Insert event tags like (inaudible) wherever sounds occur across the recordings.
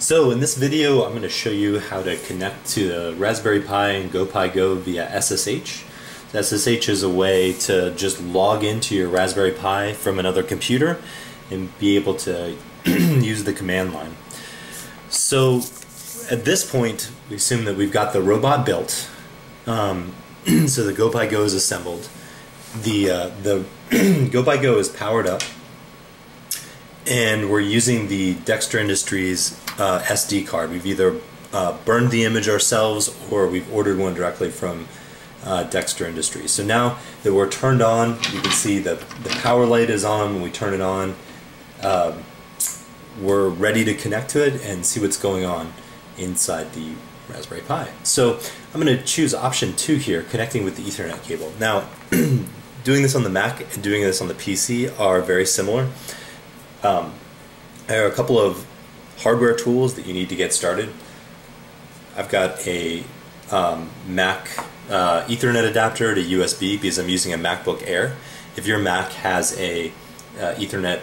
So in this video, I'm going to show you how to connect to the Raspberry Pi and GoPiGo via SSH. SSH is a way to just log into your Raspberry Pi from another computer and be able to (clears throat) use the command line. So at this point, we assume that we've got the robot built. Um, (clears throat) so the GoPiGo is assembled. The, uh, the (clears throat) GoPiGo is powered up and we're using the Dexter Industries uh, SD card. We've either uh, burned the image ourselves or we've ordered one directly from uh, Dexter Industries. So now that we're turned on, you can see that the power light is on when we turn it on. Um, we're ready to connect to it and see what's going on inside the Raspberry Pi. So I'm going to choose option two here, connecting with the Ethernet cable. Now, (clears throat) doing this on the Mac and doing this on the PC are very similar. Um, there are a couple of hardware tools that you need to get started. I've got a um, Mac uh, Ethernet adapter to USB because I'm using a MacBook Air. If your Mac has a uh, Ethernet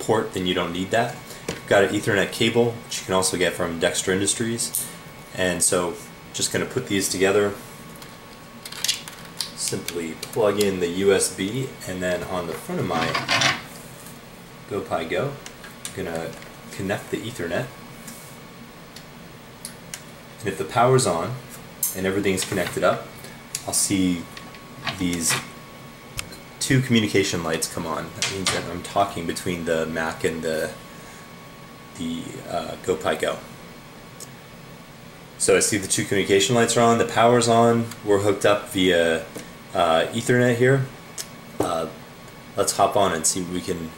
port, then you don't need that. I've got an Ethernet cable, which you can also get from Dexter Industries. And so just going to put these together. Simply plug in the USB and then on the front of my GoPiGo. I'm gonna connect the Ethernet. And if the power's on and everything's connected up, I'll see these two communication lights come on. That means that I'm talking between the Mac and the the uh, GoPiGo. So I see the two communication lights are on, the power's on, we're hooked up via uh, Ethernet here. Uh, let's hop on and see what we can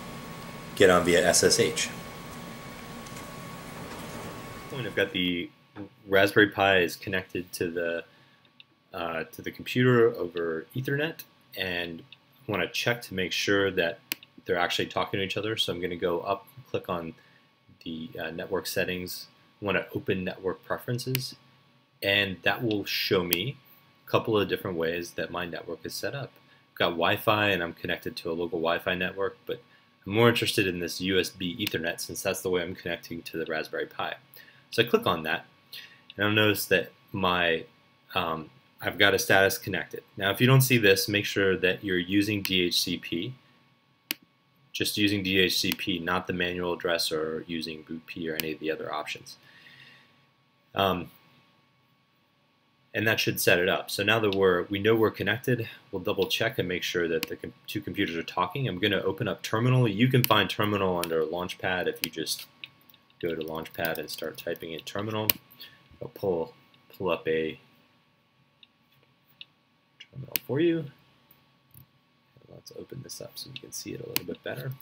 get on via SSH. I've got the Raspberry Pi is connected to the uh, to the computer over Ethernet, and I want to check to make sure that they're actually talking to each other. So I'm going to go up, click on the uh, network settings. I want to open network preferences, and that will show me a couple of different ways that my network is set up. I've got Wi-Fi, and I'm connected to a local Wi-Fi network, but I'm more interested in this USB Ethernet since that's the way I'm connecting to the Raspberry Pi. So I click on that, and I'll notice that my um, I've got a status connected. Now, if you don't see this, make sure that you're using DHCP, just using DHCP, not the manual address or using BootP or any of the other options. Um, and that should set it up. So now that we're we know we're connected, we'll double check and make sure that the com two computers are talking. I'm going to open up Terminal. You can find Terminal under Launchpad if you just go to Launchpad and start typing in Terminal. I'll pull pull up a terminal for you. Let's open this up so you can see it a little bit better.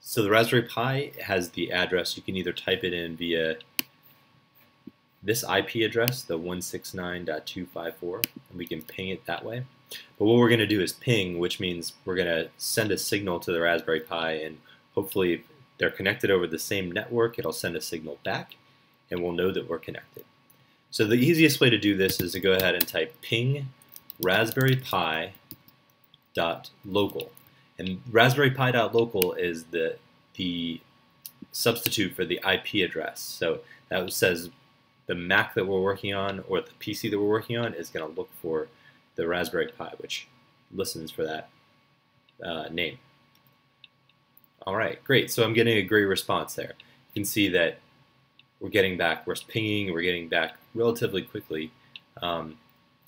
So the Raspberry Pi has the address. You can either type it in via this IP address, the 169.254, and we can ping it that way. But what we're going to do is ping, which means we're going to send a signal to the Raspberry Pi, and hopefully they're connected over the same network, it'll send a signal back, and we'll know that we're connected. So the easiest way to do this is to go ahead and type ping raspberry pi dot local. And raspberry pi dot local is the, the substitute for the IP address. So that says the Mac that we're working on or the PC that we're working on is going to look for the Raspberry Pi, which listens for that uh, name. All right, great. So I'm getting a great response there. You can see that we're getting back, we're pinging, we're getting back relatively quickly um,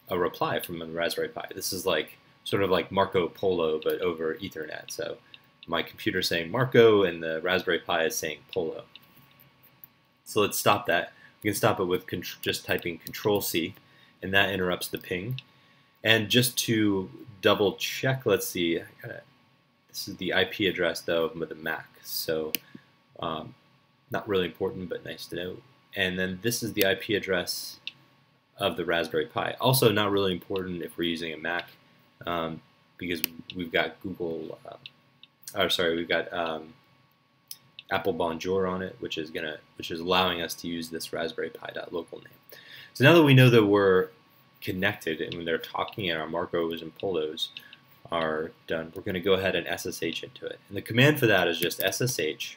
a reply from the Raspberry Pi. This is like sort of like Marco Polo, but over Ethernet. So my computer saying Marco and the Raspberry Pi is saying Polo. So let's stop that. We can stop it with just typing Control C, and that interrupts the ping. And just to double check, let's see, gotta, this is the IP address though of the Mac, so um, not really important, but nice to know. And then this is the IP address of the Raspberry Pi. Also not really important if we're using a Mac, um, because we've got Google, uh, or sorry, we've got um, Apple Bonjour on it, which is gonna which is allowing us to use this Raspberry Pi local name. So now that we know that we're connected and when they're talking and our Marcos and Polos are done, we're going to go ahead and SSH into it. And the command for that is just SSH,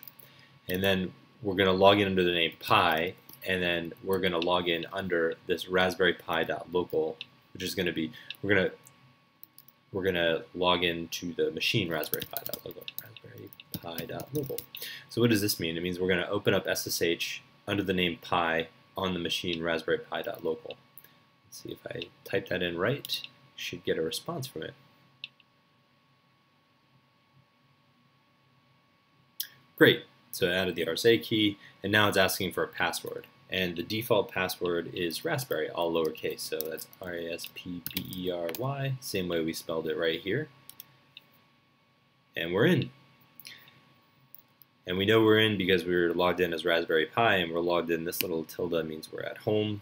and then we're going to log in under the name Pi, and then we're going to log in under this Raspberry Pi.local, which is going to be we're going to we're going to log into the machine Raspberry Pi.local. Pi.local. So what does this mean? It means we're going to open up SSH under the name Pi on the machine Raspberry Pi.local. Let's see if I type that in right, should get a response from it. Great. So I added the RSA key, and now it's asking for a password. And the default password is Raspberry, all lowercase. So that's R-A-S-P-B-E-R-Y, same way we spelled it right here. And we're in. And we know we're in because we were logged in as Raspberry Pi, and we're logged in. This little tilde means we're at home.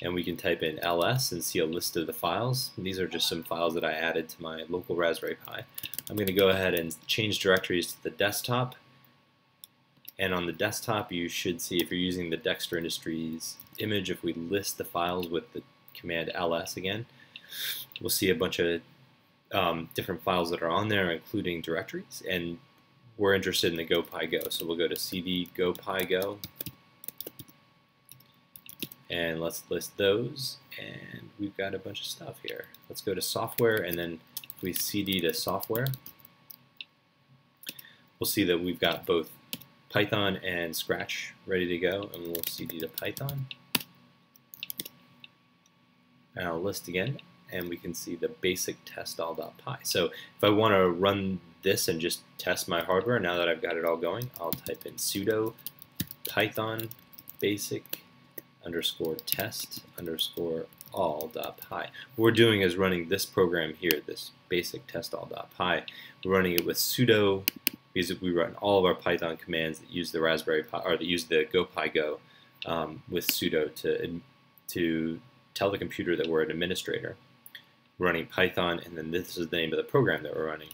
And we can type in ls and see a list of the files. These are just some files that I added to my local Raspberry Pi. I'm going to go ahead and change directories to the desktop and on the desktop, you should see, if you're using the Dexter Industries image, if we list the files with the command ls again, we'll see a bunch of um, different files that are on there, including directories. And we're interested in the GoPiGo, so we'll go to cd GoPiGo, and let's list those. And we've got a bunch of stuff here. Let's go to software, and then we cd to software. We'll see that we've got both Python and Scratch ready to go, and we'll cd to Python. And I'll list again, and we can see the basic test all.py. So if I want to run this and just test my hardware, now that I've got it all going, I'll type in sudo python basic underscore test underscore all.py. What we're doing is running this program here, this basic test all.py. We're running it with sudo because we run all of our Python commands that use the Raspberry Pi or that use the GoPiGo um, with sudo to to tell the computer that we're an administrator. Running Python, and then this is the name of the program that we're running.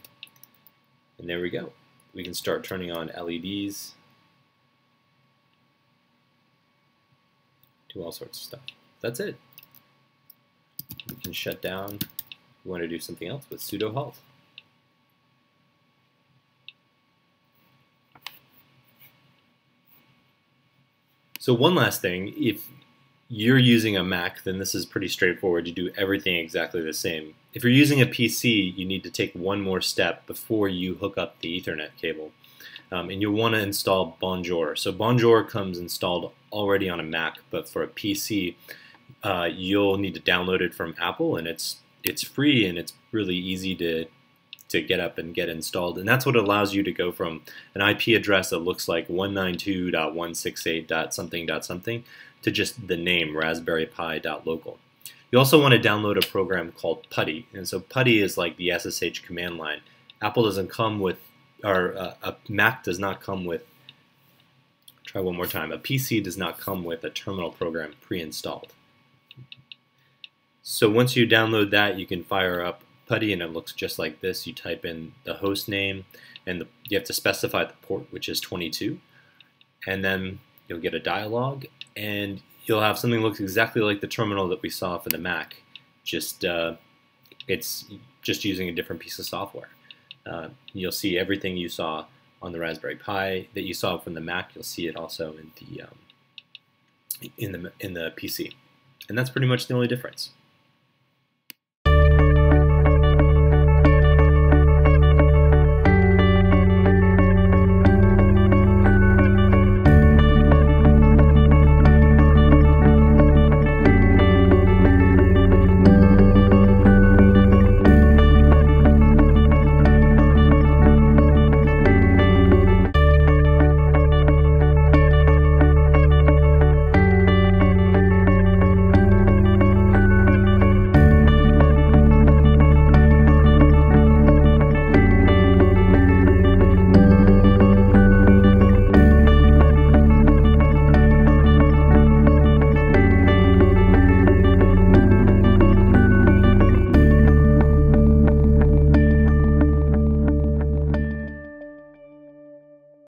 And there we go. We can start turning on LEDs, do all sorts of stuff. That's it. We can shut down. We want to do something else with sudo halt. So one last thing, if you're using a Mac, then this is pretty straightforward. You do everything exactly the same. If you're using a PC, you need to take one more step before you hook up the Ethernet cable. Um, and you'll want to install Bonjour. So Bonjour comes installed already on a Mac, but for a PC, uh, you'll need to download it from Apple, and it's it's free and it's really easy to to get up and get installed. And that's what allows you to go from an IP address that looks like 192.168.something.something to just the name raspberry pi.local. You also want to download a program called PuTTY. And so PuTTY is like the SSH command line. Apple doesn't come with, or uh, a Mac does not come with, try one more time, a PC does not come with a terminal program pre-installed. So once you download that, you can fire up PuTTY and it looks just like this. You type in the host name and the, you have to specify the port, which is 22. And then you'll get a dialog and you'll have something that looks exactly like the terminal that we saw for the Mac. Just uh, it's just using a different piece of software. Uh, you'll see everything you saw on the Raspberry Pi that you saw from the Mac. You'll see it also in the um, in the in the PC, and that's pretty much the only difference.